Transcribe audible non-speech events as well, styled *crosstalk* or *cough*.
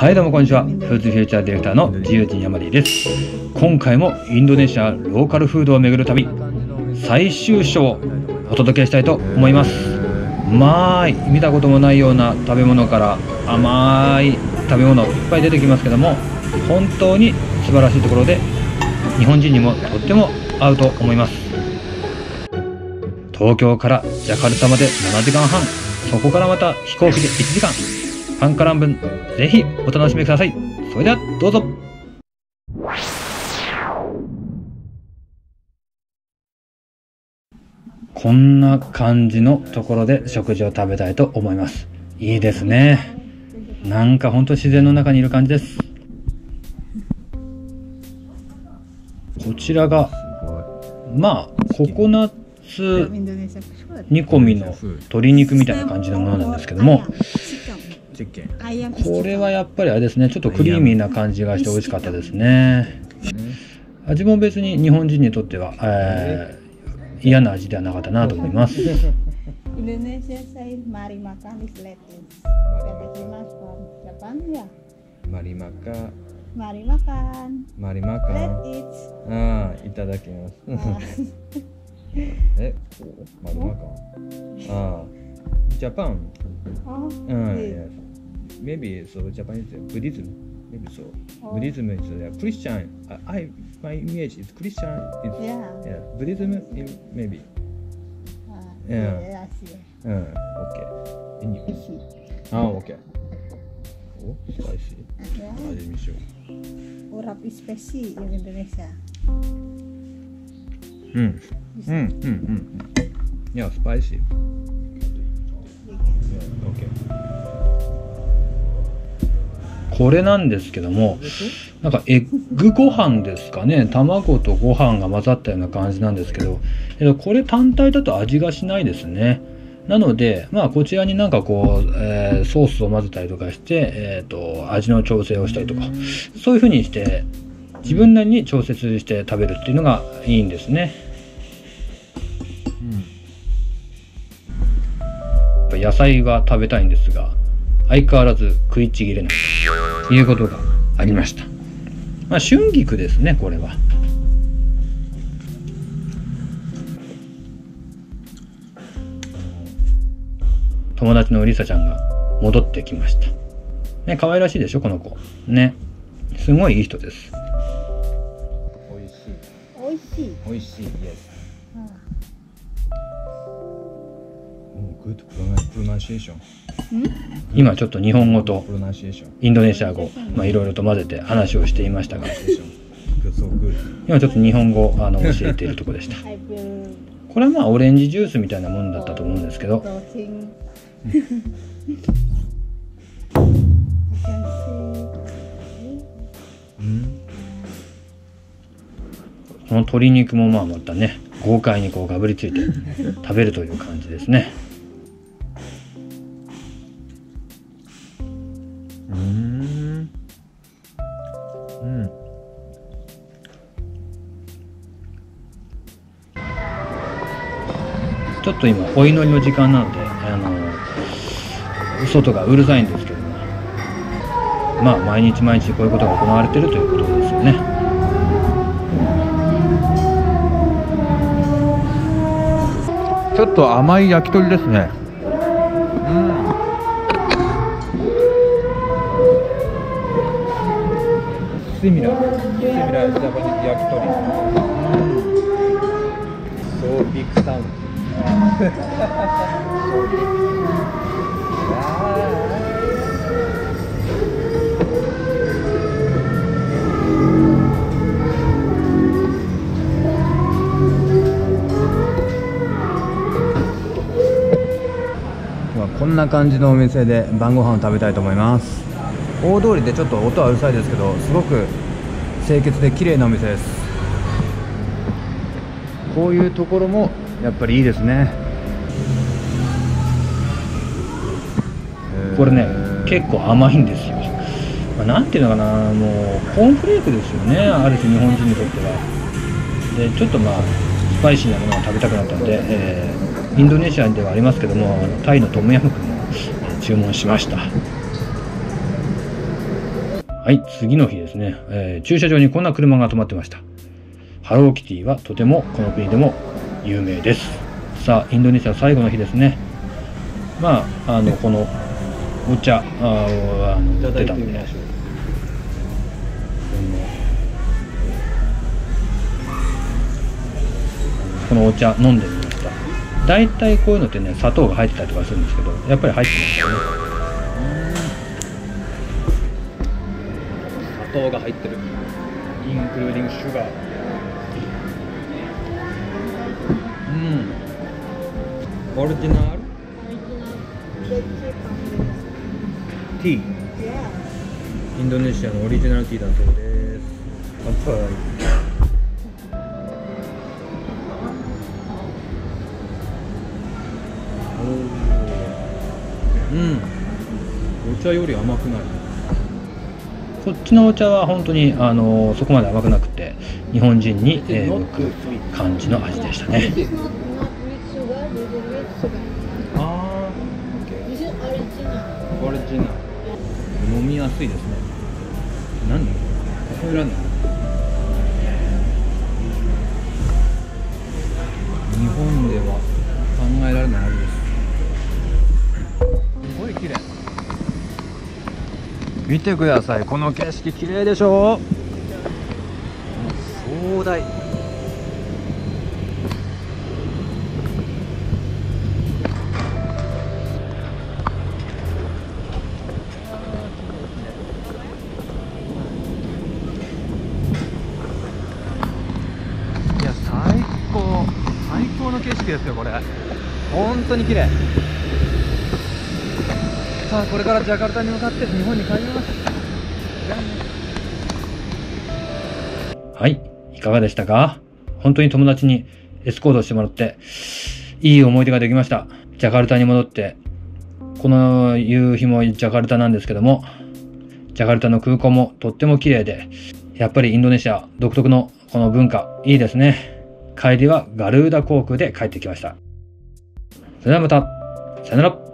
はいどうもこんにちは。フーズフューチャーディレクターの自由人山 D です。今回もインドネシアローカルフードを巡る旅最終章をお届けしたいと思います。まあ見たこともないような食べ物から甘い食べ物いっぱい出てきますけども本当に素晴らしいところで日本人にもとっても合うと思います。東京からジャカルタまで7時間半。そこからまた飛行機で1時間。パンカラン分ぜひお楽しみください。それではどうぞ。こんな感じのところで食事を食べたいと思います。いいですね。なんかほんと自然の中にいる感じです。こちらがまあココナッツ煮込みの鶏肉みたいな感じのものなんですけどもこれはやっぱりあれですね、ちょっとクリーミーな感じがして美味しかったですね。味も別に日本人にとっては、えー、嫌な味ではなかったなと思います。いただきます。あ *laughs* あ。Maybe so Japan is Buddhism. Maybe so. Oh. Buddhism is uh, Christian. I, I my image is Christian is Yeah. yeah. Buddhism is maybe. Ah, Yeah. iya sih. うん、OK。に Isi. ああ、OK。お、スパイシ Ya. ー。味見しよ Urap spesi in Indonesia. う。うん。うん、うこれなんですけどもなんかエッグご飯ですかね卵とご飯が混ざったような感じなんですけどえっとこれ単体だと味がしないですね。なのでまあこちらになんかこう、えーソースを混ぜたりとかして、えー、と味の調整をしたりとかそういう風にして自分なりに調節して食べるっていうのがいいんですね。やっぱ野菜が食べたいんですが相変わらず食いちぎれないということがありました。まあ春菊ですねこれは。友達のリサちゃんが戻ってきました。ね可愛らしいでしょこの子。ね。すごいいい人です。美味しい。美味しい。Ah. プロナンシエーション。Hmm? 今ちょっと日本語と。インドネシア語まあいろいろと混ぜて話をしていましたが。Good, good. 今ちょっと日本語あの教えているところでした *laughs* これはまあオレンジジュースみたいなもんだったと思うんですけど。この鶏肉もまあまたね豪快にこうがぶりついて食べるという感じですねうん。うん。ちょっと今お祈りの時間なのであの外がうるさいんですけどもまあ毎日毎日こういうことが行われてるということですよねちょっと甘い焼き鳥ですね。うん。シミラー、シミラージャパニーズ焼き鳥うん。そうビ *laughs* ッグサウンド。まあこんな感じのお店で晩ご飯を食べたいと思います。大通りでちょっと音はうるさいですけどすごく清潔で綺麗なお店です。こういうところもやっぱりいいですね。これね結構甘いんですよ、まあ、なんていうのかなもうコーンフレークですよねある種日本人にとっては。でちょっとまあスパイシーなものが食べたくなったので、えーインドネシアではありますけどもタイのトムヤムクン注文しましたはい、次の日ですね、えー駐車場にこんな車が止まってました。ハローキティはとてもこの国でも有名です。さあ、インドネシア最後の日ですね。まあ、あの、このお茶ああの出たんで、このお茶飲んでみ。大体こういうのってね、砂糖が入ってたりとかするんですけど、やっぱり入ってますよね。砂糖が入ってる。インクルーディングシュガー。うん。オリジナルティー。インドネシアのオリジナルティーだそうです。乾杯。うん。お茶より甘くない。こっちのお茶は本当にあのそこまで甘くなくて日本人に、えー向く感じの味でしたね。あ.あ、オリジナル。飲みやすいですね。何？数えらんない。日本では考えられない味見てください。この景色綺麗でしょ？壮大。いや最高。最高の景色ですよこれ。本当に綺麗さあこれからジャカルタに向かって日本に帰りますはい、いかがでしたか？本当に友達にエスコートしてもらって、いい思い出ができました。ジャカルタに戻って、この夕日もジャカルタなんですけども、ジャカルタの空港もとっても綺麗で、やっぱりインドネシア独特のこの文化、いいですね。帰りはガルーダ航空で帰ってきました。それではまた、さよなら。